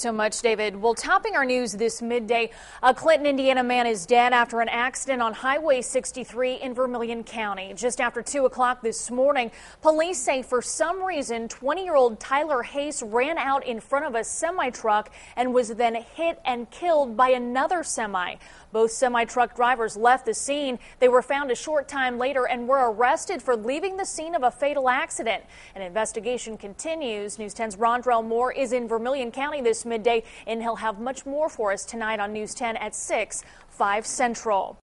so much, David. Well, topping our news this midday, a Clinton, Indiana man is dead after an accident on Highway 63 in Vermillion County. Just after 2 o'clock this morning, police say for some reason 20 year old Tyler Hayes ran out in front of a semi truck and was then hit and killed by another semi. Both semi truck drivers left the scene. They were found a short time later and were arrested for leaving the scene of a fatal accident. An investigation continues. News 10's Rondrell Moore is in Vermillion County this midday, and he'll have much more for us tonight on News 10 at 6, 5 Central.